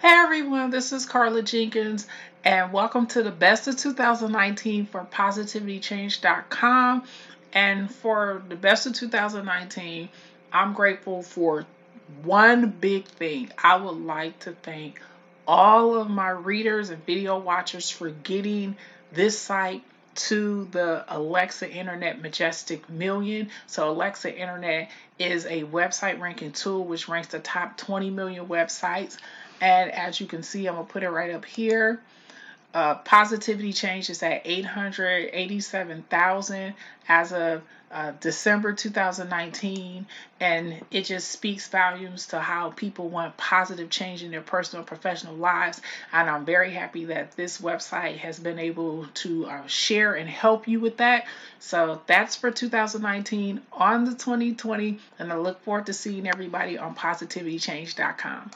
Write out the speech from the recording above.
Hey everyone, this is Carla Jenkins, and welcome to the best of 2019 for PositivityChange.com. And for the best of 2019, I'm grateful for one big thing. I would like to thank all of my readers and video watchers for getting this site to the Alexa Internet Majestic Million. So, Alexa Internet is a website ranking tool which ranks the top 20 million websites. And as you can see, I'm going to put it right up here. Uh, positivity change is at 887,000 as of uh, December 2019, and it just speaks volumes to how people want positive change in their personal and professional lives. And I'm very happy that this website has been able to uh, share and help you with that. So that's for 2019 on the 2020, and I look forward to seeing everybody on positivitychange.com.